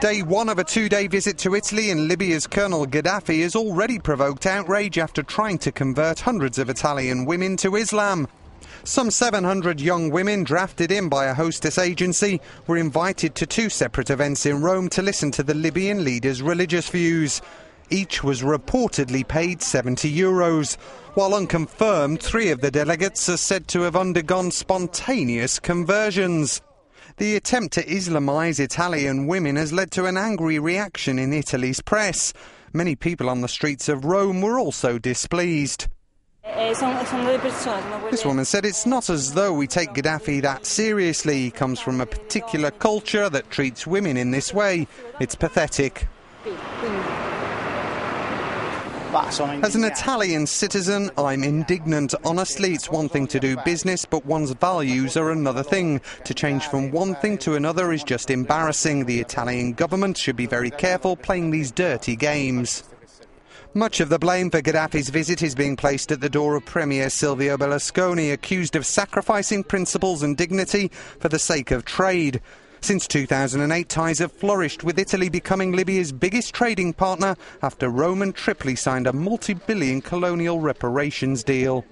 Day one of a two-day visit to Italy and Libya's Colonel Gaddafi has already provoked outrage after trying to convert hundreds of Italian women to Islam. Some 700 young women drafted in by a hostess agency were invited to two separate events in Rome to listen to the Libyan leader's religious views. Each was reportedly paid 70 euros. While unconfirmed, three of the delegates are said to have undergone spontaneous conversions. The attempt to Islamize Italian women has led to an angry reaction in Italy's press. Many people on the streets of Rome were also displeased. This woman said it's not as though we take Gaddafi that seriously. He comes from a particular culture that treats women in this way. It's pathetic. As an Italian citizen, I'm indignant. Honestly, it's one thing to do business, but one's values are another thing. To change from one thing to another is just embarrassing. The Italian government should be very careful playing these dirty games. Much of the blame for Gaddafi's visit is being placed at the door of Premier Silvio Berlusconi, accused of sacrificing principles and dignity for the sake of trade. Since 2008, ties have flourished, with Italy becoming Libya's biggest trading partner after Rome and Tripoli signed a multi billion colonial reparations deal.